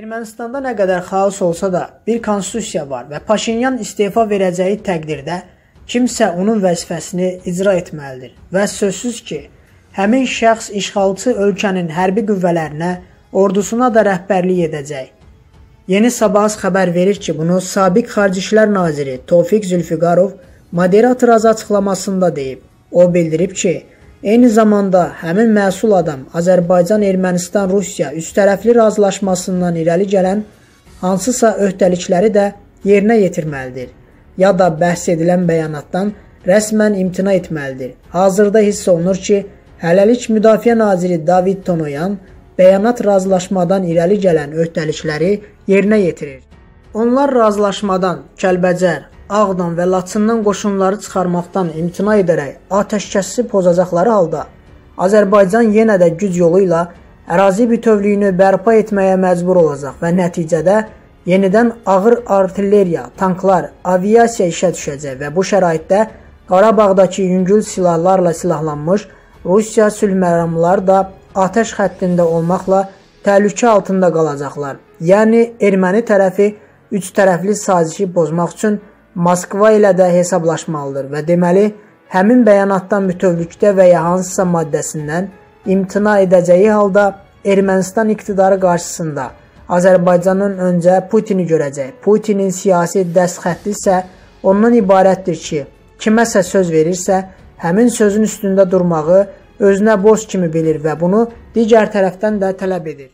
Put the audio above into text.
Ermənistanda nə qədər xaos olsa da, bir konstitusiya var və Paşinyan istefa verəcəyi təqdirdə kimsə onun vəzifəsini icra etməlidir. Və sözsüz ki, həmin şəxs işğalçı ölkənin hərbi qüvvələrinə, ordusuna da rəhbərlik edəcək. Yeni Sabahs xəbər verir ki, bunu sabiq Xarici İşlər naziri Tofiq Zülfiqarov moderator az açıqlamasında deyib. O bildirib ki, Eyni zamanda həmin məsul adam Azərbaycan, Ermənistan, Rusiya üçtərəfli razılaşmasından irəli gələn hansısa öhdəlikləri də yerinə yetirməlidir. Ya da bəhs edilən bəyanatdan rəsmən imtina etməlidir. Hazırda hiss olunur ki, hələlik Müdafiə naziri David Tonoyan bəyanat razılaşmadan irəli gələn öhdəlikləri yerinə yetirir. Onlar razılaşmadan Kəlbəcər, Ağdam və Laçından qoşunları çıxarmaqdan imtina edərək atəşkəsi pozacaqları halda Azərbaycan yenə də güc yolu ilə ərazi bütövlüyünü bərpa etməyə məcbur olacaq və nəticədə yenidən ağır artilleriya, tanklar, aviasiya işə düşəcək və bu şəraitdə Qarabağdakı yüngül silahlarla silahlanmış Rusiya sülh məramları da atəş xəttində olmaqla təhlükə altında qalacaqlar. Yəni erməni tərəfi üç tərəfli sazişi pozmaq üçün Moskva ilə də hesablaşmalıdır və deməli, həmin bəyanatdan bütövlükdə və ya hansısa maddəsindən imtina edəcəyi halda Ermənistan iqtidarı qarşısında Azərbaycanın öncə Putini görəcək. Putinin siyasi dəstxətti isə ondan ibarətdir ki, kiməsə söz verirsə, həmin sözün üstündə durmağı özünə borc kimi bilir və bunu digər tərəfdən də tələb edir.